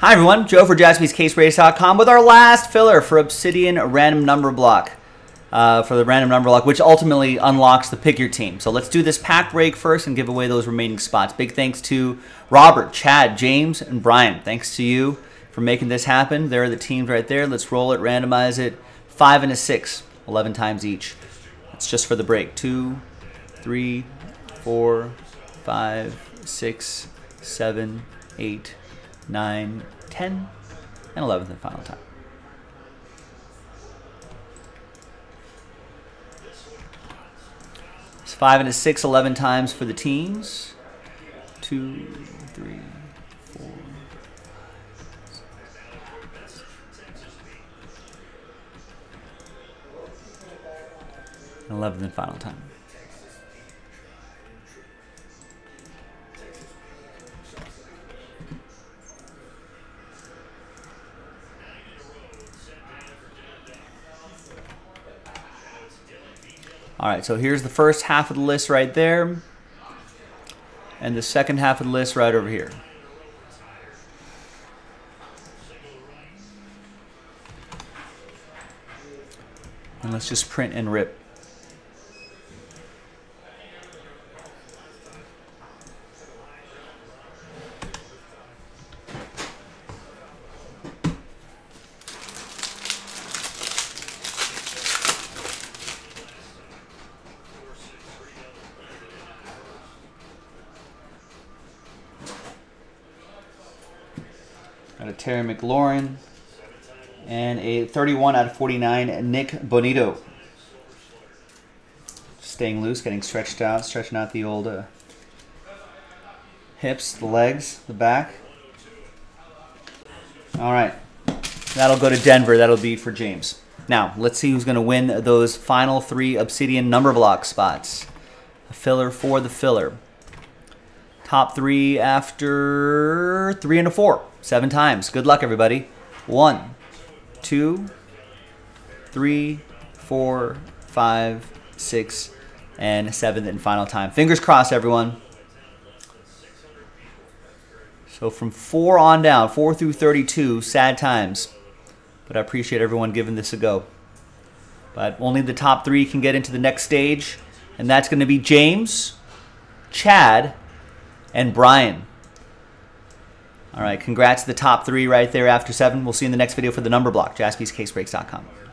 Hi everyone, Joe for jaspyscasebreaks.com with our last filler for Obsidian Random Number Block. Uh, for the random number block, which ultimately unlocks the pick your team. So let's do this pack break first and give away those remaining spots. Big thanks to Robert, Chad, James, and Brian. Thanks to you for making this happen. There are the teams right there. Let's roll it, randomize it. Five and a six, 11 times each. That's just for the break. Two, three, four, five, six, seven, eight, nine, ten, and 11th and final time. It's five and a six, 11 times for the teams. Two, three, four. And 11th and final time. All right, so here's the first half of the list right there, and the second half of the list right over here. And let's just print and rip. Got a Terry McLaurin and a 31 out of 49 Nik Bonitto. Staying loose, getting stretched out, stretching out the old uh, hips, the legs, the back. All right, that'll go to Denver. That'll be for James. Now, let's see who's going to win those final three Obsidian number block spots. A filler for the filler. Top three after three and a four. Seven times. Good luck, everybody. One, two, three, four, five, six, and seventh and final time. Fingers crossed, everyone. So from four on down, four through 32, sad times. But I appreciate everyone giving this a go. But only the top three can get into the next stage. And that's going to be James, Chad, and Brian. All right, congrats to the top three right there after seven. We'll see you in the next video for the number block, jaspyscasebreaks.com.